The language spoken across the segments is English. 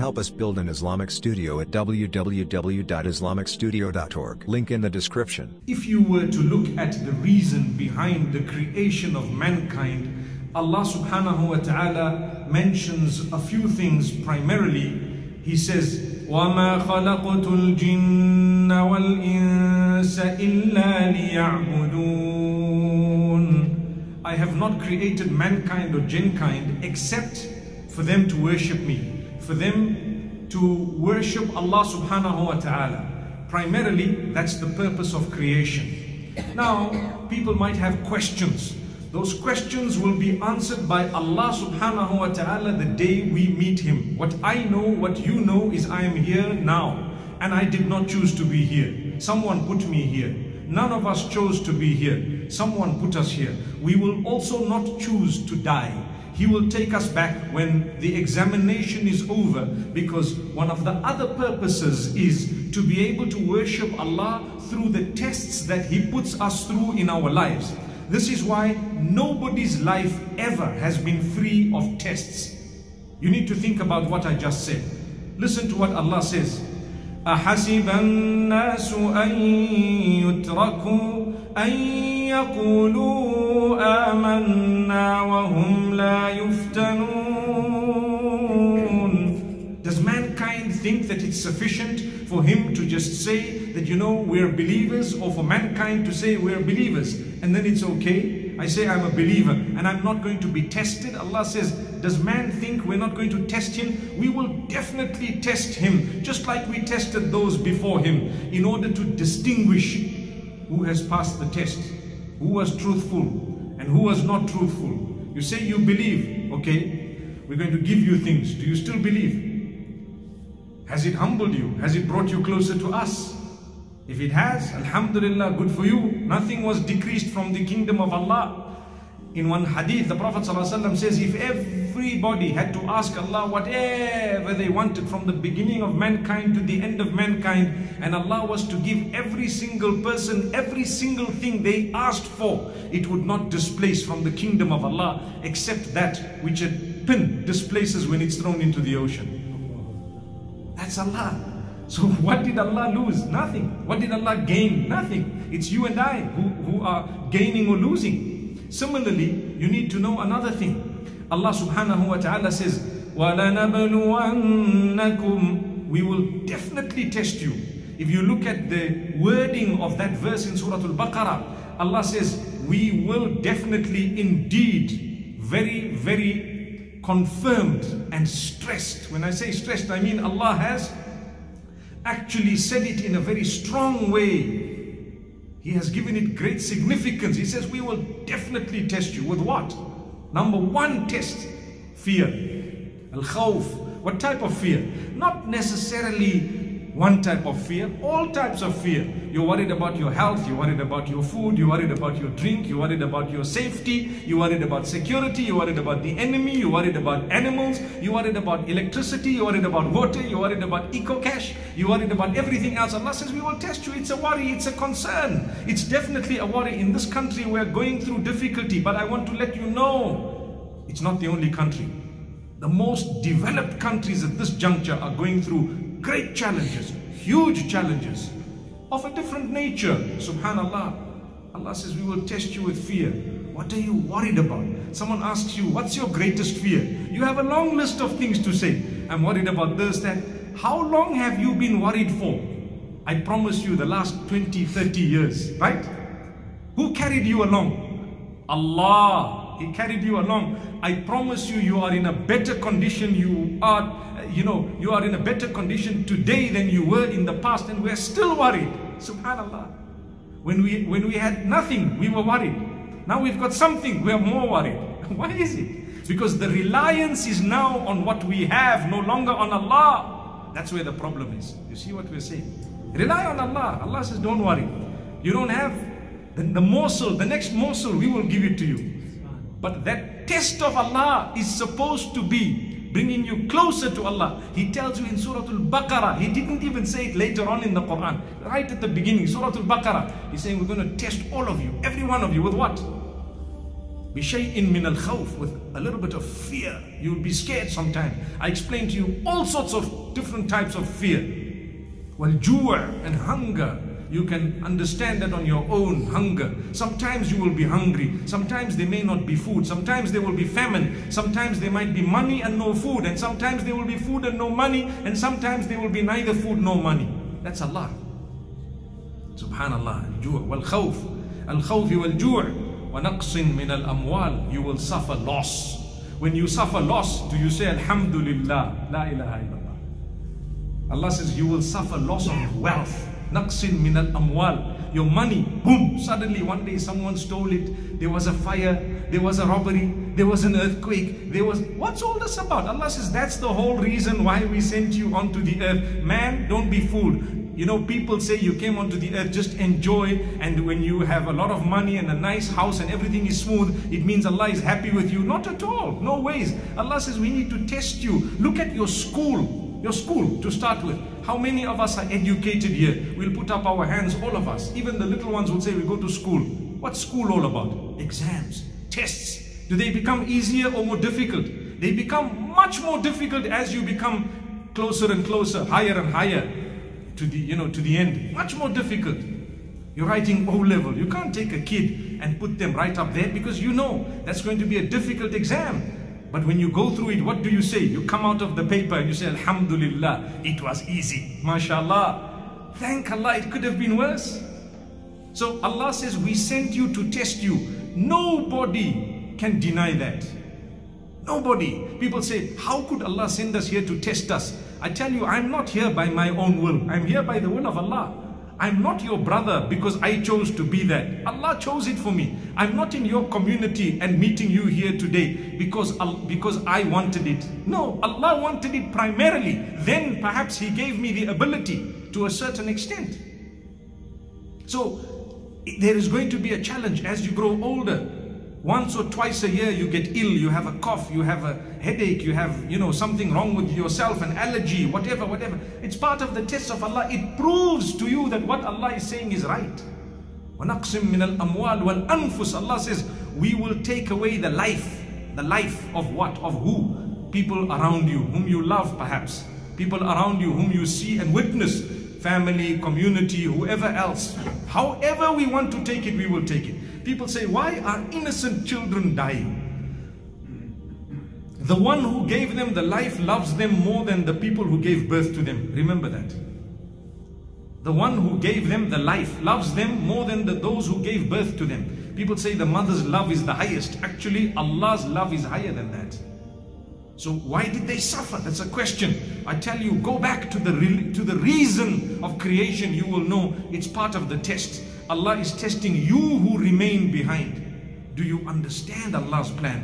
Help us build an Islamic studio at www.islamicstudio.org. Link in the description. If you were to look at the reason behind the creation of mankind, Allah subhanahu wa ta'ala mentions a few things primarily. He says, وَمَا خَلَقْتُ الْجِنَّ وَالْإِنسَ إِلَّا لِيَعْبُدُونَ I have not created mankind or jinkind except for them to worship me, for them to worship Allah subhanahu wa ta'ala. Primarily, that's the purpose of creation. Now, people might have questions. Those questions will be answered by Allah subhanahu wa ta'ala the day we meet Him. What I know, what you know is I am here now. And I did not choose to be here. Someone put me here. None of us chose to be here. Someone put us here. We will also not choose to die. He will take us back when the examination is over because one of the other purposes is to be able to worship Allah through the tests that He puts us through in our lives. This is why nobody's life ever has been free of tests. You need to think about what I just said. Listen to what Allah says. أحسب الناس أن يتركوا أن يقولوا آمنا وهم لا يفتنون Does mankind think that it's sufficient for him to just say that you know we're believers or for mankind to say we're believers and then it's okay? I say I'm a believer and I'm not going to be tested. Allah says, does man think we're not going to test him? We will definitely test him just like we tested those before him in order to distinguish who has passed the test, who was truthful and who was not truthful. You say you believe, okay, we're going to give you things. Do you still believe? Has it humbled you? Has it brought you closer to us? If it has, Alhamdulillah, good for you. Nothing was decreased from the kingdom of Allah. In one hadith, the Prophet ﷺ says, if everybody had to ask Allah whatever they wanted from the beginning of mankind to the end of mankind, and Allah was to give every single person every single thing they asked for, it would not displace from the kingdom of Allah except that which a pin displaces when it's thrown into the ocean. That's Allah. So what did Allah lose? Nothing. What did Allah gain? Nothing. It's you and I who, who are gaining or losing. Similarly, you need to know another thing. Allah subhanahu wa ta'ala says, وَلَنَبْلُوَنَّكُمْ We will definitely test you. If you look at the wording of that verse in Surah Al-Baqarah, Allah says, we will definitely indeed very, very confirmed and stressed. When I say stressed, I mean Allah has actually said it in a very strong way. he has given it great significance. He says, We will definitely test you with what? Number one test fear. Al khawf. What type of fear? Not necessarily one type of fear, all types of fear. You're worried about your health, you're worried about your food, you're worried about your drink, you're worried about your safety, you're worried about security, you're worried about the enemy, you're worried about animals, you're worried about electricity, you're worried about water, you're worried about EcoCash, you're worried about everything else. Allah says, we will test you. It's a worry, it's a concern. It's definitely a worry. In this country, we're going through difficulty, but I want to let you know, it's not the only country. The most developed countries at this juncture are going through great challenges, huge challenges of a different nature. Subhanallah. Allah says, we will test you with fear. What are you worried about? Someone asks you, what's your greatest fear? You have a long list of things to say. I'm worried about this, that. How long have you been worried for? I promise you the last 20, 30 years, right? Who carried you along? Allah. He carried you along. I promise you, you are in a better condition. You are you know, you are in a better condition today than you were in the past and we're still worried. Subhanallah. When we, when we had nothing, we were worried. Now we've got something, we're more worried. Why is it? Because the reliance is now on what we have, no longer on Allah. That's where the problem is. You see what we're saying? Rely on Allah. Allah says, don't worry. You don't have the, the morsel, the next morsel, we will give it to you. But that test of Allah is supposed to be bringing you closer to Allah. He tells you in Surah Al-Baqarah, he didn't even say it later on in the Quran, right at the beginning, Surah Al-Baqarah, he's saying we're going to test all of you, every one of you with what? بشيء من الخوف with a little bit of fear. You'll be scared sometimes. I explained to you all sorts of different types of fear. والجوع and hunger. you can understand that on your own hunger. Sometimes you will be hungry. Sometimes there may not be food. Sometimes there will be famine. Sometimes there might be money and no food. And sometimes there will be food and no money. And sometimes there will be neither food nor money. That's Allah. Subhanallah. Al-ju' wal-khawf. al-khawf wal-ju' wa naqsin min al-amwal. You will suffer loss. When you suffer loss, do you say Alhamdulillah? La ilaha illallah. Allah says you will suffer loss of wealth. Naqsin minal amwal. Your money, boom, suddenly one day someone stole it. There was a fire, there was a robbery, there was an earthquake, there was... What's all this about? Allah says, that's the whole reason why we sent you onto the earth. Man, don't be fooled. You know, people say you came onto the earth, just enjoy. And when you have a lot of money and a nice house and everything is smooth, it means Allah is happy with you. Not at all. No ways. Allah says we need to test you. Look at your school. Your school to start with. How many of us are educated here? We'll put up our hands, all of us. Even the little ones would say we go to school. What's school all about? Exams, tests. Do they become easier or more difficult? They become much more difficult as you become closer and closer, higher and higher to the, you know, to the end. Much more difficult. You're writing O level. You can't take a kid and put them right up there because you know that's going to be a difficult exam. But when you go through it, what do you say? You come out of the paper and you say, Alhamdulillah, it was easy. MashaAllah. Thank Allah, it could have been worse. So Allah says, we sent you to test you. Nobody can deny that. Nobody. People say, how could Allah send us here to test us? I tell you, I'm not here by my own will. I'm here by the will of Allah. I'm not your brother because I chose to be that. Allah chose it for me. I'm not in your community and meeting you here today because, because I wanted it. No, Allah wanted it primarily. Then perhaps He gave me the ability to a certain extent. So there is going to be a challenge as you grow older Once or twice a year you get ill, you have a cough, you have a headache, you have, you know, something wrong with yourself, an allergy, whatever, whatever. It's part of the test of Allah. It proves to you that what Allah is saying is right. وَنَقْسِم مِّنَ الْأَمْوَالِ وَالْأَنفُسِ Allah says, we will take away the life. The life of what? Of who? People around you, whom you love perhaps. People around you whom you see and witness. Family, community, whoever else. However we want to take it, we will take it. People say, why are innocent children dying? The one who gave them the life loves them more than the people who gave birth to them. Remember that. The one who gave them the life loves them more than the, those who gave birth to them. People say the mother's love is the highest. Actually, Allah's love is higher than that. So why did they suffer? That's a question. I tell you, go back to the, to the reason of creation. You will know it's part of the test. Allah is testing you who remain behind. Do you understand Allah's plan?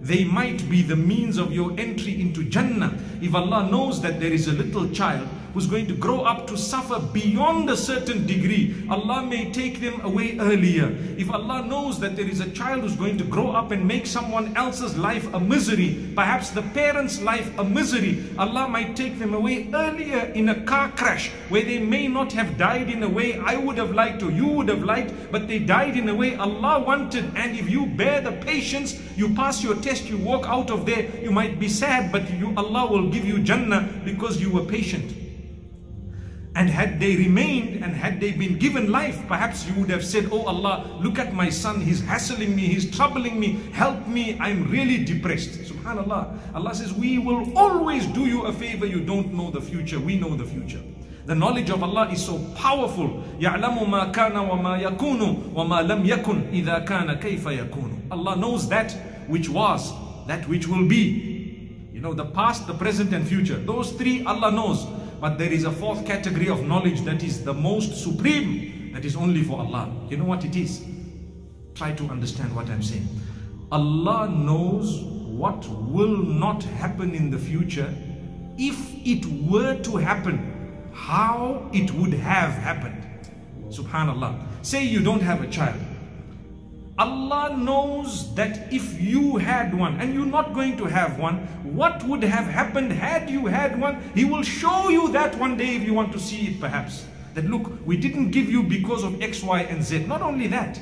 They might be the means of your entry into Jannah. If Allah knows that there is a little child who's going to grow up to suffer beyond a certain degree, Allah may take them away earlier. If Allah knows that there is a child who's going to grow up and make someone else's life a misery, perhaps the parent's life a misery, Allah might take them away earlier in a car crash where they may not have died in a way I would have liked or you would have liked, but they died in a way Allah wanted. And if you bear the patience, you pass your test, you walk out of there, you might be sad, but you Allah will give you Jannah because you were patient. And had they remained and had they been given life, perhaps you would have said, Oh Allah, look at my son, he's hassling me, he's troubling me, help me, I'm really depressed. Subhanallah. Allah says, We will always do you a favor, you don't know the future, we know the future. The knowledge of Allah is so powerful. يَعْلَمُ مَا كَانَ وَمَا يَكُونُ وَمَا لَمْ يَكُنْ إِذَا كَانَ كَيْفَ يَكُونُ Allah knows that which was, that which will be. You know, the past, the present and future. Those three Allah knows. But there is a fourth category of knowledge that is the most supreme, that is only for Allah. You know what it is? Try to understand what I'm saying. Allah knows what will not happen in the future if it were to happen, how it would have happened. Subhanallah. Say you don't have a child. Allah knows that if you had one and you're not going to have one, what would have happened had you had one? He will show you that one day if you want to see it perhaps. That look, we didn't give you because of X, Y, and Z. Not only that,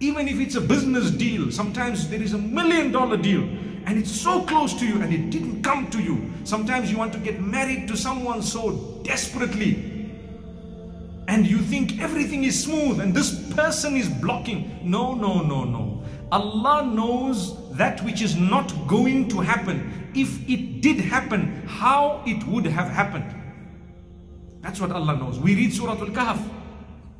Even if it's a business deal, sometimes there is a million dollar deal and it's so close to you and it didn't come to you. Sometimes you want to get married to someone so desperately and you think everything is smooth and this person is blocking. No, no, no, no. Allah knows that which is not going to happen. If it did happen, how it would have happened. That's what Allah knows. We read Surah Al-Kahf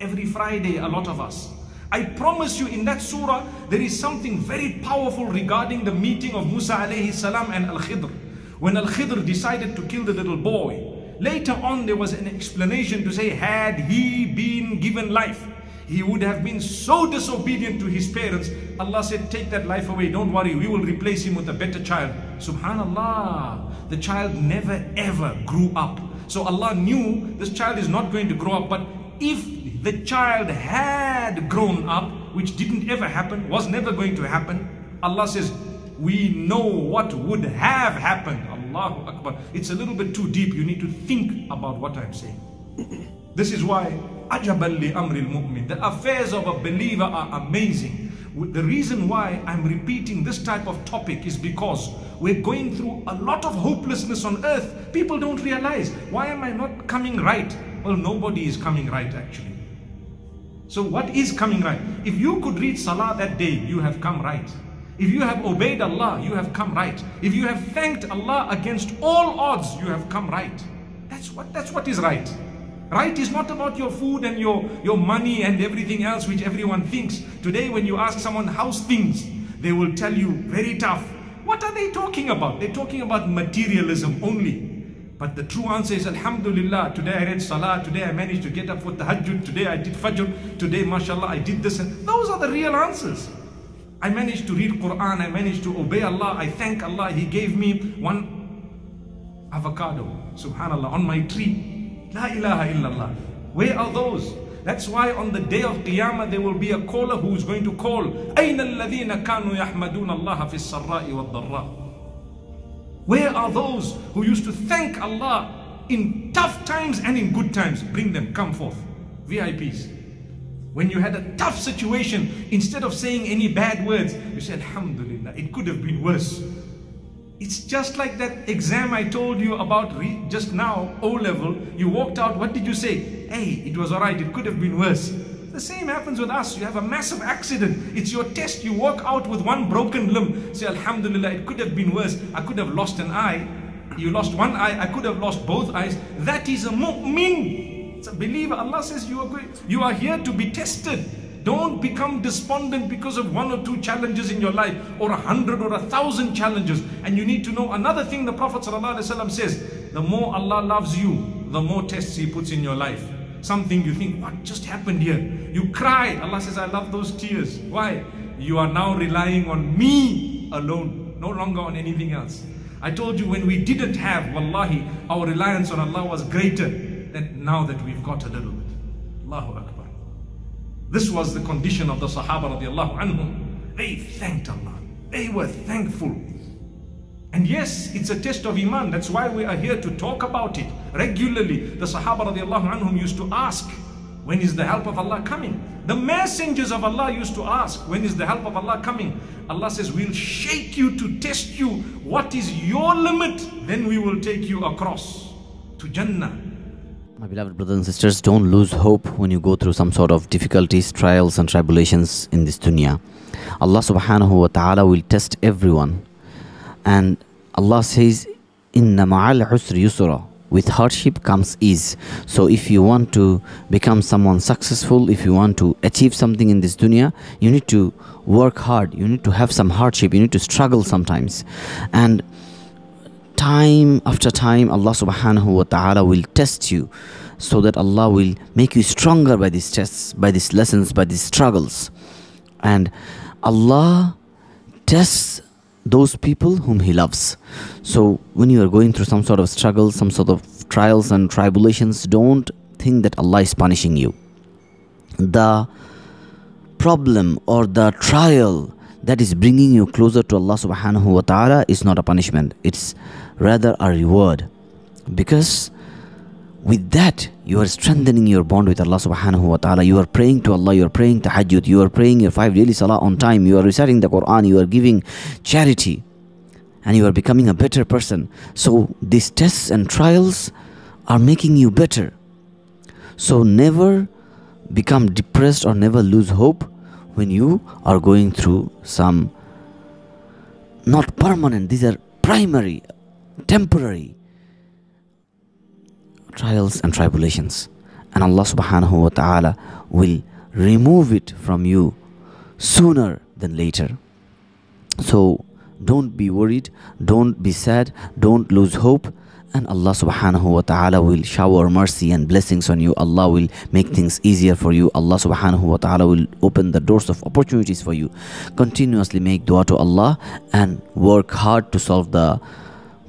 every Friday, a lot of us. I promise you in that surah, there is something very powerful regarding the meeting of Musa alayhi salam and Al-Khidr. When Al-Khidr decided to kill the little boy, Later on, there was an explanation to say, had he been given life, he would have been so disobedient to his parents. Allah said, take that life away. Don't worry. We will replace him with a better child. Subhanallah. The child never ever grew up. So Allah knew this child is not going to grow up. But if the child had grown up, which didn't ever happen, was never going to happen, Allah says, we know what would have happened. Allahu Akbar. It's a little bit too deep. You need to think about what I'm saying. this is why ajaballi amril mu'min. The affairs of a believer are amazing. The reason why I'm repeating this type of topic is because we're going through a lot of hopelessness on earth. People don't realize, why am I not coming right? Well, nobody is coming right actually. So what is coming right? If you could read Salah that day, you have come right. If you have obeyed Allah, you have come right. If you have thanked Allah against all odds, you have come right. That's what, that's what is right. Right is not about your food and your, your money and everything else which everyone thinks. Today when you ask someone how's things, they will tell you very tough. What are they talking about? They're talking about materialism only. But the true answer is Alhamdulillah. Today I read Salah. Today I managed to get up for Tahajjud. Today I did Fajr. Today, mashallah, I did this. And those are the real answers. I managed to read Quran, I managed to obey Allah, I thank Allah, He gave me one avocado, subhanallah, on my tree. La ilaha illallah. Where are those? That's why on the day of Qiyamah there will be a caller who is going to call أين الذين كانوا يحمدون الله في السراء والضراء Where are those who used to thank Allah in tough times and in good times? Bring them, come forth. VIPs. When you had a tough situation, instead of saying any bad words, you said, Alhamdulillah, it could have been worse. It's just like that exam I told you about just now, O level. You walked out, what did you say? Hey, it was alright, it could have been worse. The same happens with us. You have a massive accident. It's your test. You walk out with one broken limb. Say, Alhamdulillah, it could have been worse. I could have lost an eye. You lost one eye. I could have lost both eyes. That is a mu'min. It's a believer. Allah says you are you are here to be tested. Don't become despondent because of one or two challenges in your life or a hundred or a thousand challenges. And you need to know another thing the Prophet says, the more Allah loves you, the more tests He puts in your life. Something you think, what just happened here? You cry. Allah says, I love those tears. Why? You are now relying on me alone, no longer on anything else. I told you when we didn't have, wallahi, our reliance on Allah was greater that now that we've got a little bit. Allahu Akbar. This was the condition of the Sahaba radiallahu anhum. They thanked Allah. They were thankful. And yes, it's a test of Iman. That's why we are here to talk about it regularly. The Sahaba radiallahu anhum used to ask, when is the help of Allah coming? The messengers of Allah used to ask, when is the help of Allah coming? Allah says, we'll shake you to test you. What is your limit? Then we will take you across to Jannah. My beloved brothers and sisters, don't lose hope when you go through some sort of difficulties, trials, and tribulations in this dunya. Allah subhanahu wa ta'ala will test everyone. And Allah says, Inna ma'al usri yusra. With hardship comes ease. So if you want to become someone successful, if you want to achieve something in this dunya, you need to work hard. You need to have some hardship. You need to struggle sometimes. And time after time Allah subhanahu wa ta'ala will test you so that Allah will make you stronger by these tests, by these lessons, by these struggles. And Allah tests those people whom He loves. So when you are going through some sort of struggle, some sort of trials and tribulations, don't think that Allah is punishing you. The problem or the trial that is bringing you closer to Allah subhanahu wa ta'ala is not a punishment. It's rather a reward because with that you are strengthening your bond with Allah subhanahu wa ta'ala. You are praying to Allah, you are praying tahajjud, you are praying your five daily salah on time, you are reciting the Quran, you are giving charity, and you are becoming a better person. So these tests and trials are making you better. So never become depressed or never lose hope when you are going through some not permanent, these are primary, temporary trials and tribulations. And Allah subhanahu wa ta'ala will remove it from you sooner than later. So don't be worried, don't be sad, don't lose hope. And Allah subhanahu wa ta'ala will shower mercy and blessings on you. Allah will make things easier for you. Allah subhanahu wa ta'ala will open the doors of opportunities for you. Continuously make dua to Allah and work hard to solve the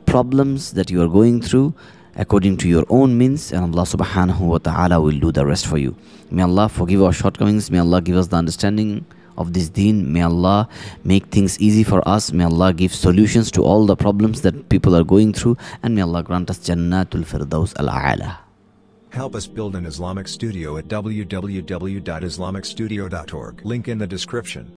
problems that you are going through according to your own means and Allah subhanahu wa ta'ala will do the rest for you. May Allah forgive our shortcomings. May Allah give us the understanding of this deen. May Allah make things easy for us. May Allah give solutions to all the problems that people are going through. And may Allah grant us Jannatul Firdaus al-A'la. Help us build an Islamic studio at www.islamicstudio.org. Link in the description.